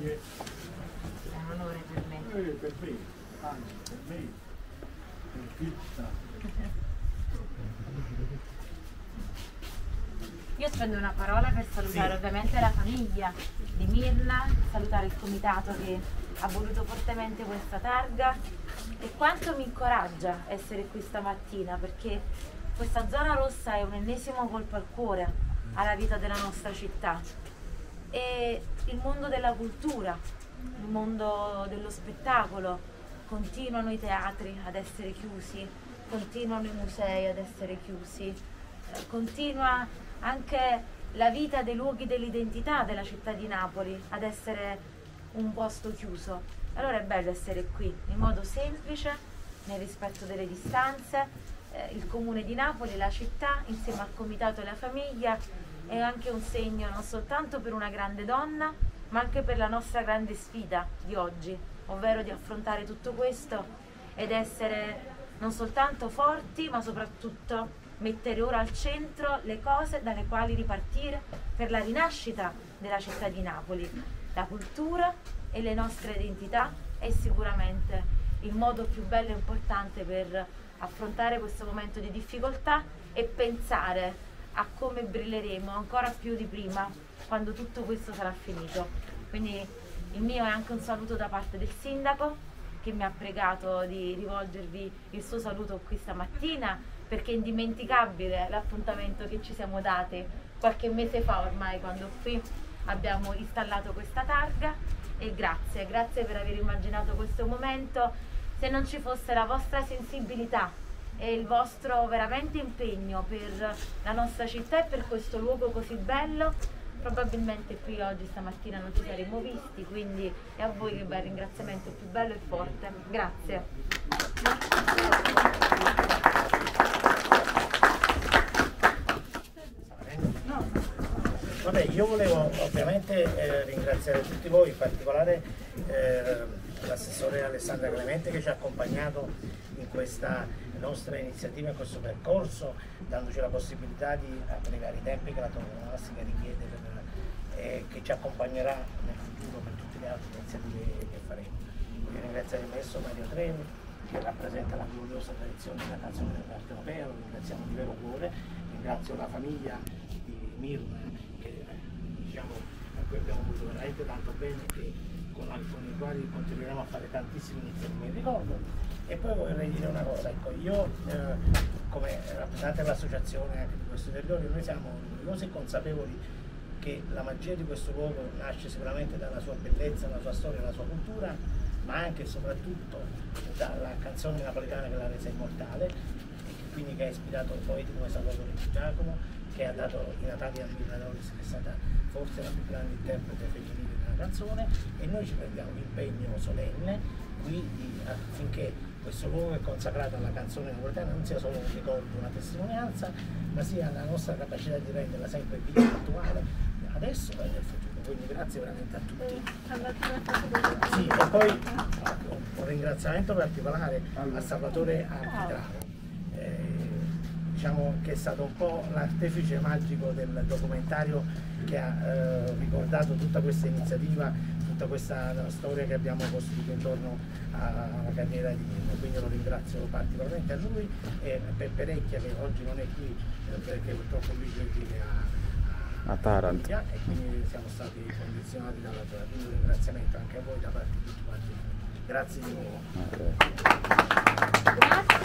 Grazie. È un onore per me. Eh, per me, anzi per me, per tutta. Io spendo una parola per salutare ovviamente la famiglia di Mirna, salutare il comitato che ha voluto fortemente questa targa e quanto mi incoraggia essere qui stamattina perché questa zona rossa è un ennesimo colpo al cuore alla vita della nostra città e il mondo della cultura, il mondo dello spettacolo, continuano i teatri ad essere chiusi, continuano i musei ad essere chiusi, eh, continua anche la vita dei luoghi dell'identità della città di Napoli ad essere un posto chiuso. Allora è bello essere qui in modo semplice, nel rispetto delle distanze. Eh, il comune di Napoli, la città, insieme al comitato e la famiglia, è anche un segno non soltanto per una grande donna, ma anche per la nostra grande sfida di oggi, ovvero di affrontare tutto questo ed essere non soltanto forti, ma soprattutto mettere ora al centro le cose dalle quali ripartire per la rinascita della città di Napoli. La cultura e le nostre identità è sicuramente il modo più bello e importante per affrontare questo momento di difficoltà e pensare a come brilleremo ancora più di prima quando tutto questo sarà finito. Quindi il mio è anche un saluto da parte del sindaco che mi ha pregato di rivolgervi il suo saluto qui stamattina perché è indimenticabile l'appuntamento che ci siamo dati qualche mese fa ormai quando qui abbiamo installato questa targa e grazie, grazie per aver immaginato questo momento. Se non ci fosse la vostra sensibilità e il vostro veramente impegno per la nostra città e per questo luogo così bello, probabilmente qui oggi stamattina non ci saremmo visti, quindi è a voi che va il ringraziamento più bello e forte. Grazie. Vabbè, io volevo ovviamente eh, ringraziare tutti voi, in particolare eh, l'assessore Alessandra Clemente che ci ha accompagnato in questa nostra iniziativa, in questo percorso, dandoci la possibilità di applicare i tempi che la toponomastica richiede per, eh, che ci accompagnerà nel futuro per tutte le altre iniziative che faremo. Voglio ringraziare il maestro Mario Treni che rappresenta la gloriosa tradizione della canzone del europea, lo ringraziamo di vero cuore, ringrazio la famiglia di Mirna diciamo, a cui abbiamo voluto veramente tanto bene e con, con i quali continueremo a fare tantissime iniziative in ricordo. E poi vorrei dire una cosa, ecco, io eh, come rappresentante dell'associazione anche di questo territorio, noi siamo orgogliosi e consapevoli che la magia di questo luogo nasce sicuramente dalla sua bellezza, dalla sua storia, dalla sua cultura, ma anche e soprattutto dalla canzone napoletana che l'ha resa immortale e quindi che ha ispirato poeti come Salvatore Giacomo, che ha dato i Natali a Mila Doris, che è stata forse la più grande interprete femminile della canzone e noi ci prendiamo l'impegno solenne qui affinché questo luogo è consacrato alla canzone napoletana non sia solo un ricordo, una testimonianza, ma sia la nostra capacità di renderla sempre più attuale adesso e nel futuro. Quindi grazie veramente a tutti. Sì, e poi ecco, un ringraziamento particolare a Salvatore Architravo. Eh, diciamo che è stato un po' l'artefice magico del documentario che ha eh, ricordato tutta questa iniziativa, tutta questa storia che abbiamo costruito intorno alla carriera di Nino, quindi lo ringrazio particolarmente a lui e per Perecchia che oggi non è qui eh, perché purtroppo lui vive a, a, a Taranto. E quindi siamo stati condizionati dalla tua, quindi un ringraziamento anche a voi da parte di tutti quanti. Grazie di nuovo. Grazie